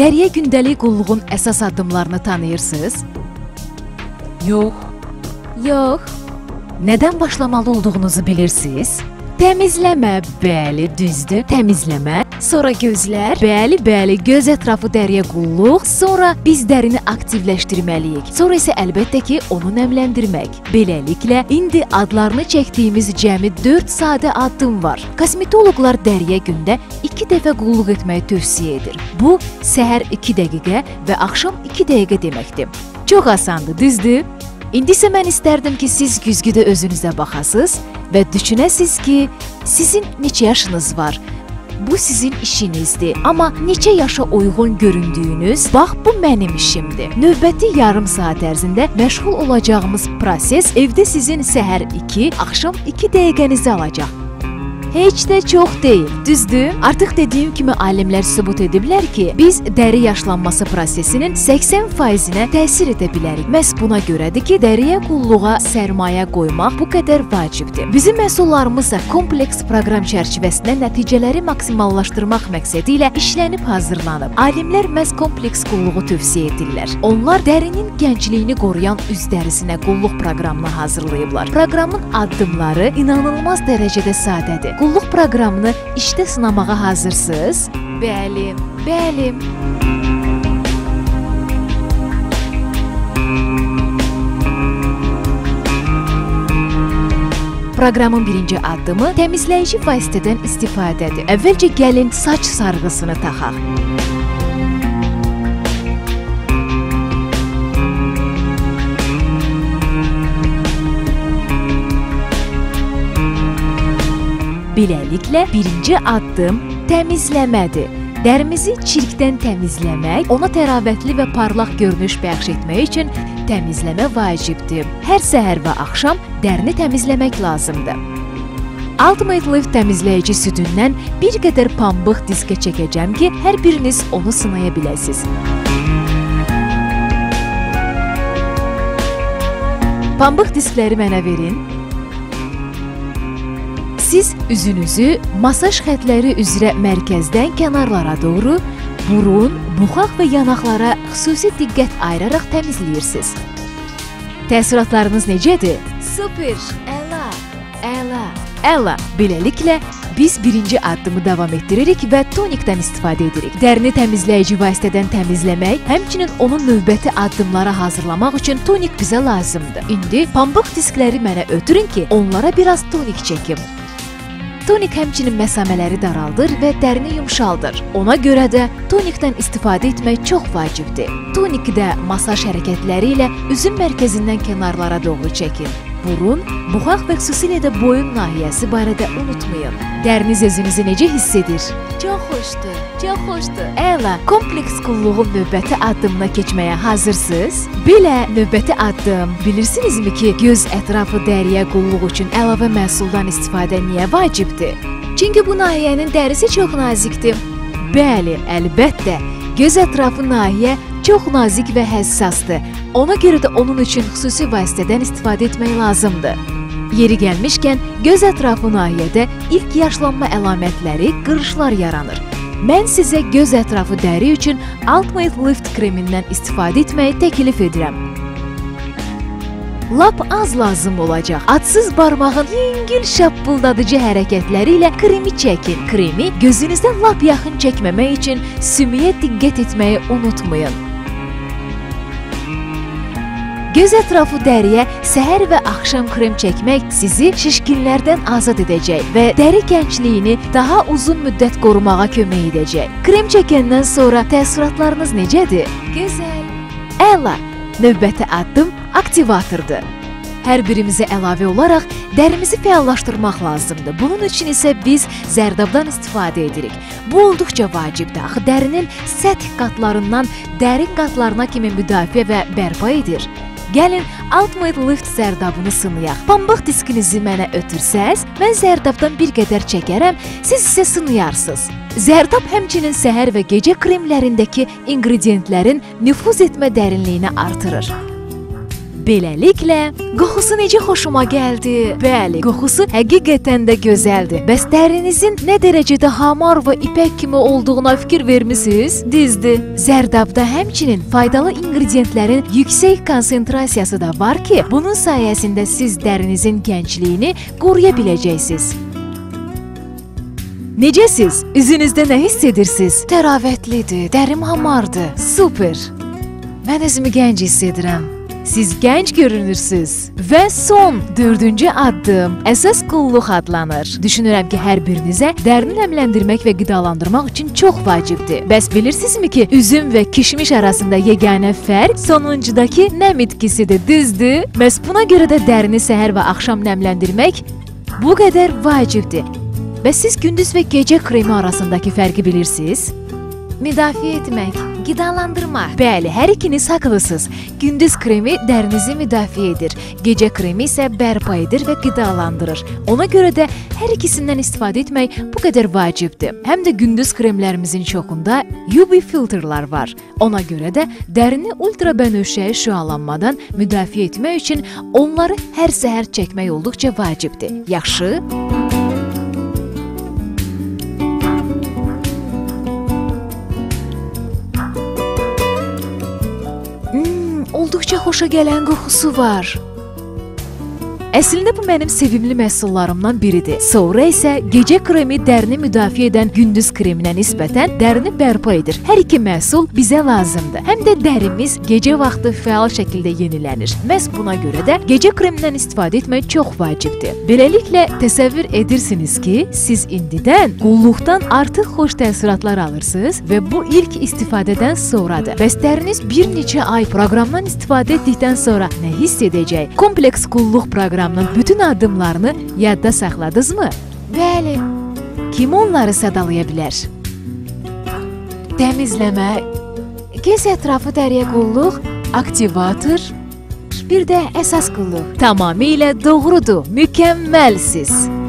Dəriyə gündəlik qulluğun əsas addımlarını tanıyırsınız? Yox. Yox. Nədən başlamalı olduğunuzu bilirsiniz? Təmizləmə, bəli, düzdür. Təmizləmə, sonra gözlər, bəli, bəli, göz ətrafı dəriyə qulluq, sonra biz dərini aktivləşdirməliyik. Sonra isə əlbəttə ki, onu nəmləndirmək. Beləliklə, indi adlarını çəkdiyimiz cəmi 4 sadə addım var. Kosmetoloqlar dəriyə gündə 2 dəfə qulluq etməyi tövsiyə edir. Bu səhər 2 dəqiqə və axşam 2 dəqiqə deməkdir. Çox asandır, düzdür? İndi isə mən istərdim ki, siz güzgüdə özünüzə baxasınız və düşünəsiz ki, sizin neçə yaşınız var? Bu sizin işinizdir. Amma neçə yaşa uyğun göründüyünüz, bax bu mənim işimdir. Növbəti yarım saat ərzində məşğul olacağımız proses evdə sizin səhər 2, axşam 2 dəqiqənizi alacaq. Heç də çox deyil, düzdür? Artıq dediyim kimi alimlər sübut ediblər ki, biz dəri yaşlanması prosesinin 80%-nə təsir edə bilərik. Məhz buna görədir ki, dəriyə qulluğa sərmayə qoymaq bu qədər vacibdir. Bizim məhsullarımız da kompleks proqram çərçivəsində nəticələri maksimallaşdırmaq məqsədi ilə işlənib hazırlanıb. Alimlər məhz kompleks qulluğu tövsiyə edirlər. Onlar dərinin gəncliyini qoruyan üz dərisinə qulluq proqramını hazırlayıblar. Proqramın addımları inanılmaz dərəcədə sadədir. Qulluq proqramını işdə sınamağa hazırsınız? Bəli, bəli. Proqramın birinci addımı təmizləyici vasitədən istifadədir. Əvvəlcə gəlin saç sarğısını taxaq. Beləliklə, birinci addım təmizləmədir. Dərimizi çirkdən təmizləmək, ona təravətli və parlaq görünüş bəxş etmək üçün təmizləmə vacibdir. Hər səhər və axşam dərini təmizləmək lazımdır. Ultimate Lift təmizləyici südündən bir qədər pambıq diskə çəkəcəm ki, hər biriniz onu sınaya biləsiniz. Pambıq diskləri mənə verin. Siz üzünüzü masaj xətləri üzrə mərkəzdən kənarlara doğru, burun, buxaq və yanaqlara xüsusi diqqət ayıraraq təmizləyirsiniz. Təəssüratlarınız necədir? Super, əla, əla, əla. Beləliklə biz birinci addımı davam etdiririk və tonikdən istifadə edirik. Dərini təmizləyici vasitədən təmizləmək, həmçinin onun növbəti addımlara hazırlamaq üçün tonik bizə lazımdır. İndi pambıq diskləri mənə ötürün ki, onlara biraz tonik çəkim. Tonik həmçinin məsamələri daraldır və dərini yumşaldır. Ona görə də tonikdən istifadə etmək çox vacibdir. Tonikdə masaj hərəkətləri ilə üzün mərkəzindən kənarlara doğru çəkin. Burun, buxaq və xüsusilə də boyun nahiyəsi barədə unutmayın. Dəriniz özünüzü necə hiss edir? Çox xoşdur, çox xoşdur. Əla, kompleks qulluğun növbəti addımına keçməyə hazırsınız? Belə növbəti addım, bilirsinizmi ki, göz ətrafı dəriyə qulluq üçün əlavə məhsuldan istifadə niyə vacibdir? Çünki bu nahiyənin dərisi çox nazikdir. Bəli, əlbəttə. Göz ətrafı nahiyə çox nazik və həssasdır. Ona görə də onun üçün xüsusi vasitədən istifadə etmək lazımdır. Yeri gəlmişkən, göz ətrafı nahiyədə ilk yaşlanma əlamətləri, qırışlar yaranır. Mən sizə göz ətrafı dəri üçün Ultimate Lift kremindən istifadə etməyi təklif edirəm. Lap az lazım olacaq. Adsız barmağın yüngül şappıldadıcı hərəkətləri ilə kremi çəkin. Kremi gözünüzə lap yaxın çəkməmək üçün sümüyə diqqət etməyi unutmayın. Göz ətrafı dəriyə səhər və axşam krem çəkmək sizi şişkinlərdən azad edəcək və dəri gəncliyini daha uzun müddət qorumağa kömək edəcək. Krem çəkəndən sonra təəssüratlarınız necədir? Gözəl. Əla. Növbəti addım aktivatordur. Hər birimizə əlavə olaraq dərimizi fəallaşdırmaq lazımdır. Bunun üçün isə biz zərdabdan istifadə edirik. Bu olduqca vacibdir. Axı dərinin səth qatlarından dərin qatlarına kimi müdafiə və bərpa edir. Gəlin Ultimate Lift zərdabını sınayaq. Pambıq diskinizi mənə ötürsəz, mən zərdabdan bir qədər çəkərəm, siz isə sınayarsınız. Zərdab həmçinin səhər və gecə kremlərindəki inqrediyentlərin nüfuz etmə dərinliyini artırır. Beləliklə, qoxusu necə xoşuma gəldi. Bəli, qoxusu həqiqətən də gözəldir. Bəs dərinizin nə dərəcədə hamar və ipək kimi olduğuna fikir vermisiniz? Düzdür. Zərdabda həmçinin faydalı inqridiyentlərin yüksək konsentrasiyası da var ki, bunun sayəsində siz dərinizin gəncliyini qoruya biləcəksiniz. Necəsiz? Üzünüzdə nə hiss edirsiniz? Təravətlidir, dərim hamardır. Super. Mən özümü gənc hiss edirəm. Siz gənc görünürsüz. Və son, dördüncü addım əsas qulluq adlanır. Düşünürəm ki, hər birinizə dərini nəmləndirmək və qidalandırmaq üçün çox vacibdir. Bəs bilirsinizmi ki, üzüm və kişmiş arasında yeganə fərq sonuncudakı nəm itkisidir, düzdür? Bəs buna görə də dərini səhər və axşam nəmləndirmək bu qədər vacibdir. Bəs siz gündüz və gecə kremi arasındakı fərqi bilirsiniz? Müdafiə etmək, qidalandırmaq. Bəli, hər ikiniz haqlısınız. Gündüz kremi dərinizi müdafiə edir, gecə kremi isə bərpa edir və qidalandırır. Ona görə də hər ikisindən istifadə etmək bu qədər vacibdir. Həm də gündüz kremlərimizin çoxunda UV filtrlar var. Ona görə də dərini ultrabənövşəyi şüalanmadan müdafiə etmək üçün onları hər səhər çəkmək olduqca vacibdir. Yaxşı? Olduqca xoşa gələn qoxusu var. Əslində bu mənim sevimli məhsullarımdan biridir. Sonra isə gecə kremi dərini müdafiə edən gündüz kreminə nisbətən dərini bərpa edir. Hər iki məhsul bizə lazımdır. Həm də dərimiz gecə vaxtı fəal şəkildə yenilənir. Məhz buna görə də gecə kremindən istifadə etmək çox vacibdir. Beləliklə təsəvvür edirsiniz ki, siz indidən qulluqdan artıq xoş təəssüratlar alırsınız və bu ilk istifadədən sonradır. Bəs dəriniz bir neçə ay proqramdan istifadə etdikdən sonra nə hiss edəcək? Kompleks qulluq proqramı proqramının bütün addımlarını yadda saxladınızmı? Bəli. Kim onları sadalaya bilər? Təmizləmə, göz ətrafı dəriyə qulluq, aktivator, bir də əsas qulluq. Tamamilə doğrudur, mükəmməlsiz.